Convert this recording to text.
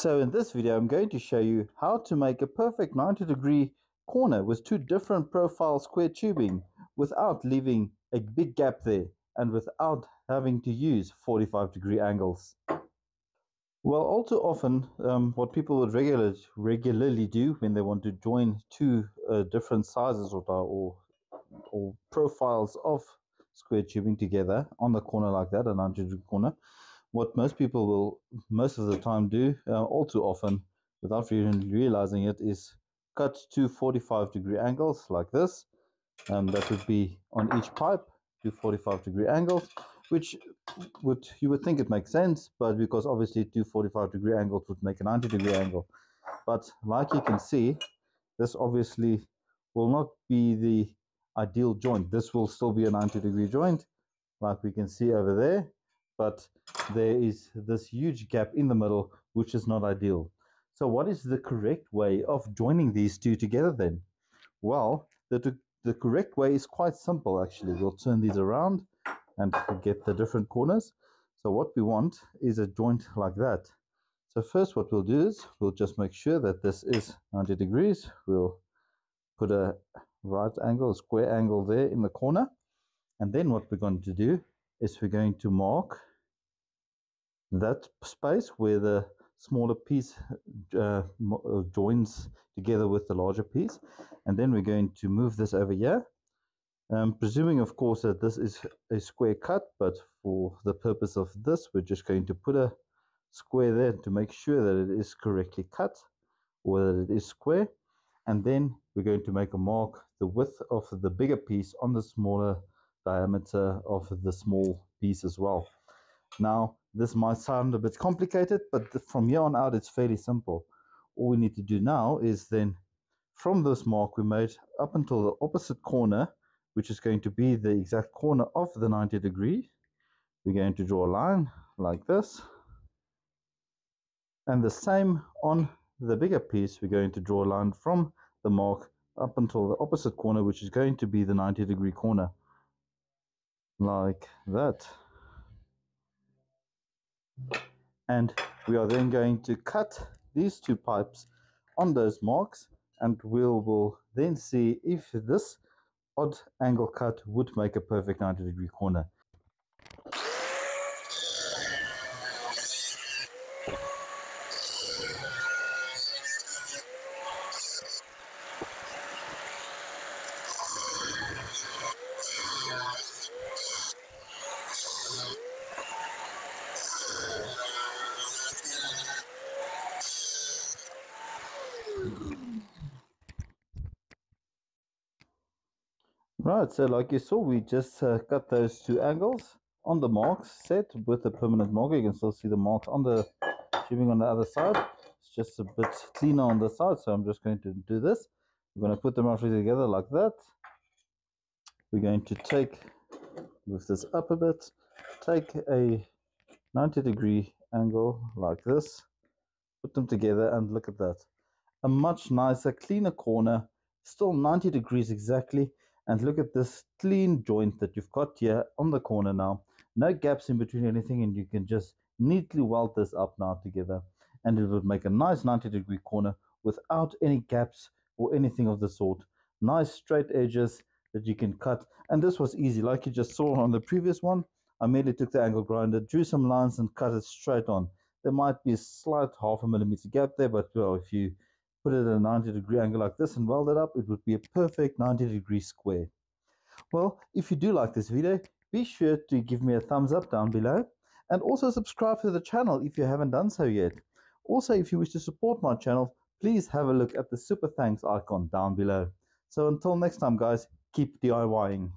So in this video, I'm going to show you how to make a perfect 90 degree corner with two different profile square tubing without leaving a big gap there and without having to use 45 degree angles. Well, all too often, um, what people would regular, regularly do when they want to join two uh, different sizes or, or, or profiles of square tubing together on the corner like that, a 90 degree corner, what most people will most of the time do, uh, all too often, without even realizing it, is cut two 45 degree angles like this. Um, that would be on each pipe, two 45 degree angles, which would you would think it makes sense, but because obviously two 45 degree angles would make a 90 degree angle. But like you can see, this obviously will not be the ideal joint. This will still be a 90 degree joint, like we can see over there but there is this huge gap in the middle, which is not ideal. So what is the correct way of joining these two together then? Well, the, the correct way is quite simple actually. We'll turn these around and get the different corners. So what we want is a joint like that. So first what we'll do is we'll just make sure that this is 90 degrees. We'll put a right angle, a square angle there in the corner. And then what we're going to do is we're going to mark that space where the smaller piece uh, uh, joins together with the larger piece. And then we're going to move this over here. Um, presuming of course that this is a square cut but for the purpose of this we're just going to put a square there to make sure that it is correctly cut or that it is square. And then we're going to make a mark the width of the bigger piece on the smaller diameter of the small piece as well. Now this might sound a bit complicated, but from here on out, it's fairly simple. All we need to do now is then from this mark we made up until the opposite corner, which is going to be the exact corner of the 90 degree, we're going to draw a line like this. And the same on the bigger piece, we're going to draw a line from the mark up until the opposite corner, which is going to be the 90 degree corner. Like that and we are then going to cut these two pipes on those marks and we'll will then see if this odd angle cut would make a perfect 90 degree corner Right, so like you saw, we just uh, cut those two angles on the marks set with the permanent marker. You can still see the marks on the tubing on the other side. It's just a bit cleaner on the side, so I'm just going to do this. We're going to put them roughly together like that. We're going to take, move this up a bit, take a 90 degree angle like this, put them together and look at that. A much nicer, cleaner corner, still 90 degrees exactly, and look at this clean joint that you've got here on the corner now. No gaps in between anything and you can just neatly weld this up now together. And it would make a nice 90 degree corner without any gaps or anything of the sort. Nice straight edges that you can cut. And this was easy like you just saw on the previous one. I merely took the angle grinder, drew some lines and cut it straight on. There might be a slight half a millimeter gap there, but well, if you put it at a 90 degree angle like this and weld it up, it would be a perfect 90 degree square. Well, if you do like this video, be sure to give me a thumbs up down below and also subscribe to the channel if you haven't done so yet. Also, if you wish to support my channel, please have a look at the super thanks icon down below. So until next time guys, keep DIYing.